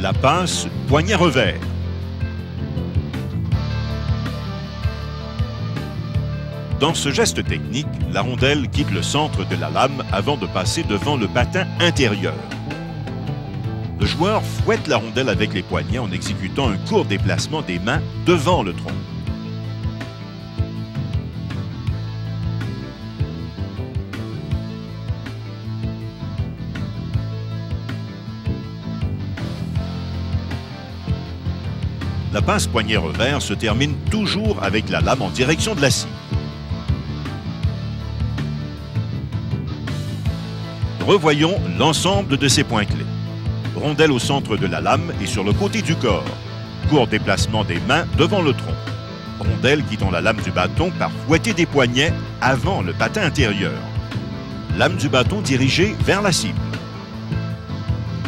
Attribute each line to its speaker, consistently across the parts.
Speaker 1: la passe poignet revers. Dans ce geste technique, la rondelle quitte le centre de la lame avant de passer devant le patin intérieur. Le joueur fouette la rondelle avec les poignets en exécutant un court déplacement des mains devant le tronc. La pince poignet revers se termine toujours avec la lame en direction de la cible. Revoyons l'ensemble de ces points clés. Rondelle au centre de la lame et sur le côté du corps. Court déplacement des mains devant le tronc. Rondelle quittant la lame du bâton par fouetter des poignets avant le patin intérieur. Lame du bâton dirigée vers la cible.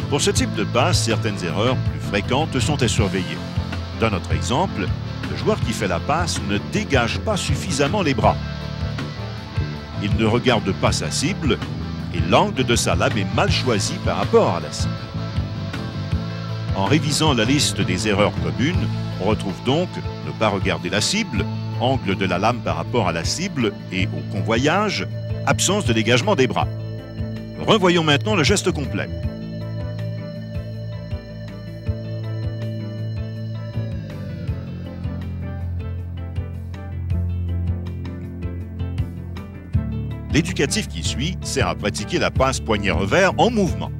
Speaker 1: Pour ce type de passe, certaines erreurs plus fréquentes sont à surveiller. Dans notre exemple, le joueur qui fait la passe ne dégage pas suffisamment les bras. Il ne regarde pas sa cible et l'angle de sa lame est mal choisi par rapport à la cible. En révisant la liste des erreurs communes, on retrouve donc ne pas regarder la cible, angle de la lame par rapport à la cible et au convoyage, absence de dégagement des bras. Revoyons maintenant le geste complet. L'éducatif qui suit sert à pratiquer la passe poignet revers en mouvement.